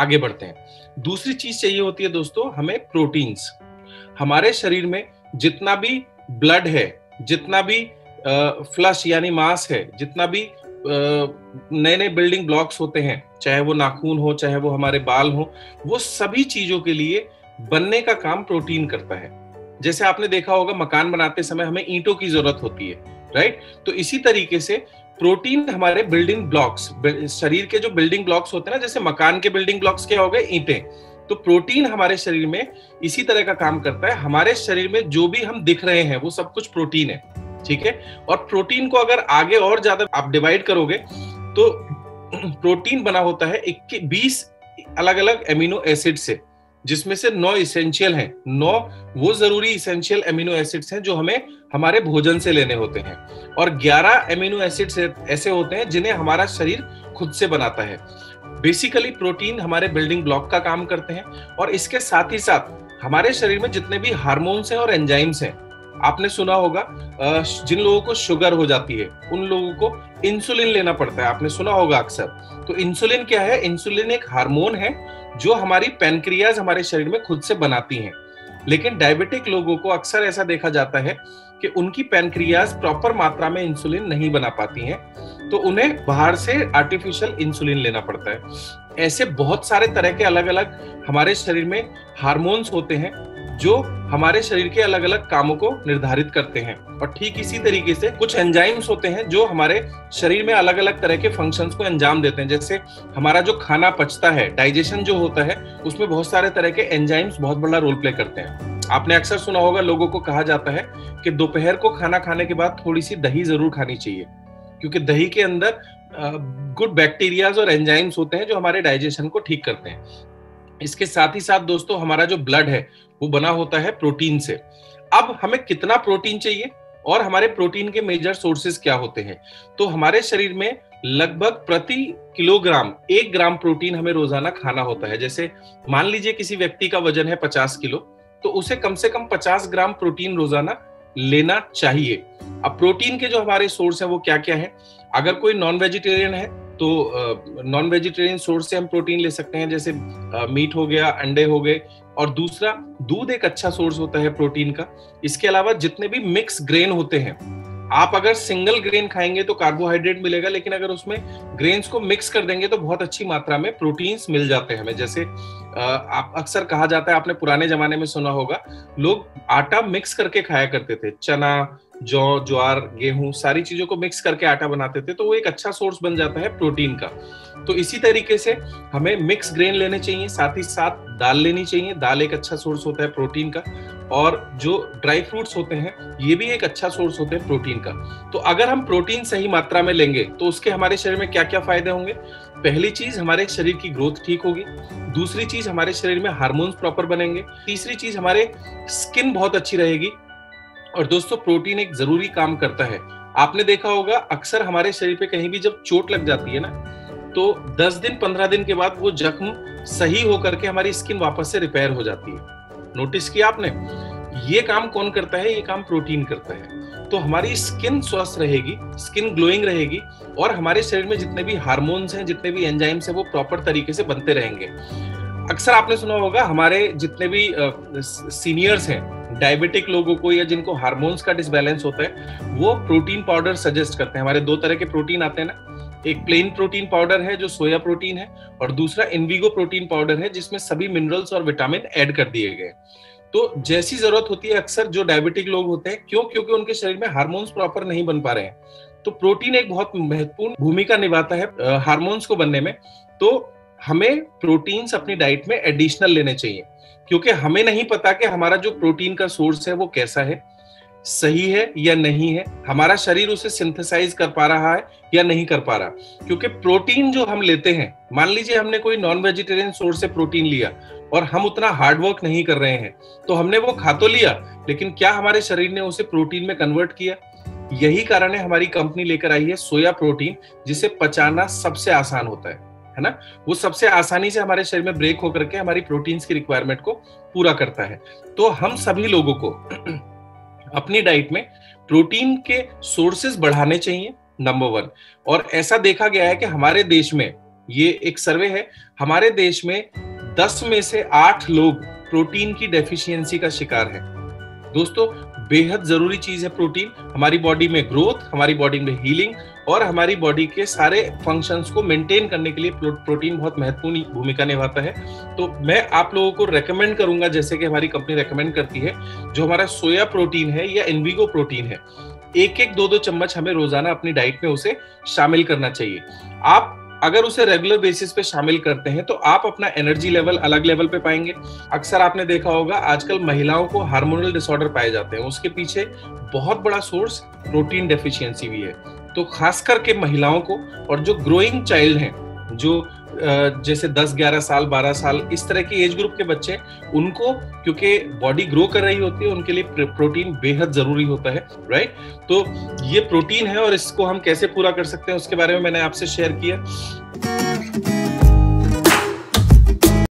आगे बढ़ते हैं। दूसरी चीज़ चाहिए होती है दोस्तों, हमें प्रोटीन्स हमारे शरीर में जितना भी ब्लड है, जितना भी फ्लश यानी मांस है, जितना भी नए नए बिल्डिंग ब्लॉक्स होते हैं, चाहे वो नाखून हो, चाहे वो हमारे बाल हो, वो सभी चीज़ों के लिए बनने का काम प्रोटीन करता है। जैसे आपने देखा होगा, मकान बनाते समय हमें ईंटों की ज़रूरत होती है राइट तो इसी तरीके से प्रोटीन हमारे बिल्डिंग ब्लॉक्स शरीर के जो बिल्डिंग ब्लॉक्स होते हैं ना, जैसे मकान के बिल्डिंग ब्लॉक्स क्या हो गए? ईंटें। तो प्रोटीन हमारे शरीर में इसी तरह का काम करता है। हमारे शरीर में जो भी हम दिख रहे हैं, वो सब कुछ प्रोटीन है, ठीक है? और प्रोटीन को अगर आगे और ज़्यादा आप डिवाइड करोगे तो प्रोटीन बना होता है बीस अलग अलग एमिनो एसिड से। जिसमें से नौ इसेंशियल हैं। नौ वो ज़रूरी इसेंशियल एमिनो एसिड्स हैं जो हमें हमारे भोजन से लेने होते हैं। और ग्यारह एमिनो एसिड्स ऐसे होते हैं जिन्हें हमारा शरीर खुद से बनाता है। बेसिकली प्रोटीन हमारे बिल्डिंग ब्लॉक का काम करते हैं और इसके साथ ही साथ हमारे शरीर में जितने भी हार्मोन्स हैं और एंजाइम्स हैं आपने सुना होगा जिन लोगों को शुगर हो जाती है, उन लोगों को इंसुलिन लेना पड़ता है। आपने सुना होगा अक्सर। तो इंसुलिन क्या है? इंसुलिन एक हार्मोन है, जो हमारी पेनक्रियाज हमारे शरीर में खुद से बनाती हैं। लेकिन डायबिटिक लोगों को अक्सर ऐसा देखा जाता है कि उनकी पेनक्रियाज प्रॉपर मात्रा में इंसुलिन नहीं बना पाती हैं तो उन्हें बाहर से आर्टिफिशियल इंसुलिन लेना पड़ता है। ऐसे बहुत सारे तरह के अलग अलग हमारे शरीर में हार्मोन्स होते हैं जो हमारे शरीर के अलग अलग कामों को निर्धारित करते हैं। और ठीक इसी तरीके से कुछ एंजाइम्स होते हैं जो हमारे शरीर में अलग अलग तरह के फ़ंक्शंस को अंजाम देते हैं। जैसे हमारा जो खाना पचता है डाइजेशन जो होता है, उसमें बहुत सारे तरह के एंजाइम्स बहुत बड़ा रोल प्ले करते हैं। आपने अक्सर सुना होगा, लोगों को कहा जाता है कि दोपहर को खाना खाने के बाद थोड़ी सी दही ज़रूर खानी चाहिए। क्योंकि दही के अंदर गुड बैक्टीरियाज और एंजाइम्स होते हैं जो हमारे डाइजेशन को ठीक करते हैं। इसके साथ ही साथ दोस्तों, हमारा जो ब्लड है वो बना होता है प्रोटीन से। अब हमें कितना प्रोटीन चाहिए और हमारे प्रोटीन के मेजर सोर्सेज क्या होते हैं? तो हमारे शरीर में लगभग प्रति किलोग्राम, एक ग्राम प्रोटीन हमें रोज़ाना खाना होता है। जैसे मान लीजिए किसी व्यक्ति का वज़न है पचास किलो तो उसे कम से कम पचास ग्राम प्रोटीन रोज़ाना लेना चाहिए। अब प्रोटीन के जो हमारे सोर्स है वो क्या क्या है? अगर कोई नॉन वेजिटेरियन है तो नॉन वेजिटेरियन सोर्स से हम प्रोटीन ले सकते हैं। जैसे मीट हो गया, अंडे हो गए और दूसरा, दूध एक अच्छा सोर्स होता है प्रोटीन का। इसके अलावा जितने भी मिक्स ग्रेन होते हैं, आप अगर सिंगल ग्रेन खाएँगे तो कार्बोहाइड्रेट मिलेगा, लेकिन अगर उसमें ग्रेन्स को मिक्स कर देंगे तो बहुत अच्छी मात्रा में प्रोटीन्स मिल जाते हैं हमें। जैसे आप अक्सर कहा जाता है, आपने पुराने जमाने में सुना होगा, लोग आटा मिक्स करके खाया करते थे। चना जौ, ज्वार, गेहूँ, सारी चीज़ों को मिक्स करके आटा बनाते थे तो वो एक अच्छा सोर्स बन जाता है प्रोटीन का। तो इसी तरीके से हमें मिक्स ग्रेन लेने चाहिए, साथ ही साथ दाल लेनी चाहिए। दाल एक अच्छा सोर्स होता है प्रोटीन का। और जो ड्राई फ्रूट्स होते हैं, ये भी एक अच्छा सोर्स होते हैं प्रोटीन का। तो अगर हम प्रोटीन सही मात्रा में लेंगे तो उसके हमारे शरीर में क्या क्या फ़ायदे होंगे? पहली चीज़, हमारे शरीर की ग्रोथ ठीक होगी। दूसरी चीज़, हमारे शरीर में हार्मोन्स प्रॉपर बनेंगे। तीसरी चीज़, हमारे स्किन बहुत अच्छी रहेगी। और दोस्तों, प्रोटीन एक ज़रूरी काम करता है। आपने देखा होगा, अक्सर हमारे शरीर पे कहीं भी जब चोट लग जाती है ना तो 10 दिन 15 दिन के बाद वो जख्म सही होकर के हमारी स्किन वापस से रिपेयर हो जाती है। नोटिस किया आपने? ये काम कौन करता है? ये काम प्रोटीन करता है। तो हमारी स्किन स्वस्थ रहेगी, स्किन ग्लोइंग रहेगी और हमारे शरीर में जितने भी हार्मोन्स हैं, जितने भी एंजाइम्स हैं, वो प्रॉपर तरीके से बनते रहेंगे। अक्सर आपने सुना होगा, हमारे जितने भी सीनियर्स हैं डायबिटिक लोगों को या जिनको हार्मोन्स का डिसबैलेंस होता है, वो प्रोटीन पाउडर सजेस्ट करते हैं। हमारे दो तरह के प्रोटीन आते हैं ना। एक प्लेन प्रोटीन पाउडर है, जो सोया प्रोटीन है, और दूसरा इनविगो प्रोटीन पाउडर है, जिसमें सभी मिनरल्स और विटामिन ऐड कर दिए गए तो जैसी ज़रूरत होती है अक्सर जो डायबिटिक लोग होते हैं, क्यों? क्योंकि उनके शरीर में हार्मोन्स प्रॉपर नहीं बन पा रहे हैं। तो प्रोटीन एक बहुत महत्वपूर्ण भूमिका निभाता है हार्मोन्स को बनने में। तो हमें प्रोटीन्स अपनी डाइट में एडिशनल लेने चाहिए। क्योंकि हमें नहीं पता कि हमारा जो प्रोटीन का सोर्स है वो कैसा है, सही है या नहीं है। हमारा शरीर उसे सिंथेसाइज कर पा रहा है या नहीं कर पा रहा। क्योंकि प्रोटीन जो हम लेते हैं, मान लीजिए हमने कोई नॉन वेजिटेरियन सोर्स से प्रोटीन लिया और हम उतना हार्डवर्क नहीं कर रहे हैं तो हमने वो खा तो लिया, लेकिन क्या हमारे शरीर ने उसे प्रोटीन में कन्वर्ट किया? यही कारण है हमारी कंपनी लेकर आई है सोया प्रोटीन जिसे पचाना सबसे आसान होता है। है ना? वो सबसे आसानी से हमारे शरीर में ब्रेक होकर के हमारी प्रोटीन्स की रिक्वायरमेंट को पूरा करता है। तो हम सभी लोगों को अपनी डाइट में प्रोटीन के सोर्सेज बढ़ाने चाहिए नंबर वन और ऐसा देखा गया है कि हमारे देश में ये एक सर्वे है, हमारे देश में दस में से आठ लोग प्रोटीन की डेफिशिएंसी का शिकार है। दोस्तों बेहद ज़रूरी चीज़ है प्रोटीन। हमारी बॉडी में ग्रोथ, हमारी बॉडी में हीलिंग और हमारी बॉडी के सारे फ़ंक्शंस को मेंटेन करने के लिए प्रोटीन बहुत महत्वपूर्ण भूमिका निभाता है। तो मैं आप लोगों को रेकमेंड करूँगा, जैसे कि हमारी कंपनी रेकमेंड करती है, जो हमारा सोया प्रोटीन है या इनविगो प्रोटीन है एक एक दो दो चम्मच हमें रोज़ाना अपनी डाइट में उसे शामिल करना चाहिए। आप अगर उसे रेगुलर बेसिस पे शामिल करते हैं तो आप अपना एनर्जी लेवल अलग लेवल पे पाएँगे। अक्सर आपने देखा होगा, आजकल महिलाओं को हार्मोनल डिसऑर्डर पाए जाते हैं। उसके पीछे बहुत बड़ा सोर्स प्रोटीन डेफिशिएंसी भी है। तो खास करके महिलाओं को और जो ग्रोइंग चाइल्ड हैं जो जैसे 10, 11 साल 12 साल इस तरह के एज ग्रुप के बच्चे उनको क्योंकि बॉडी ग्रो कर रही होती है उनके लिए प्रोटीन बेहद ज़रूरी होता है राइट तो ये प्रोटीन है और इसको हम कैसे पूरा कर सकते हैं उसके बारे में मैंने आपसे शेयर किया।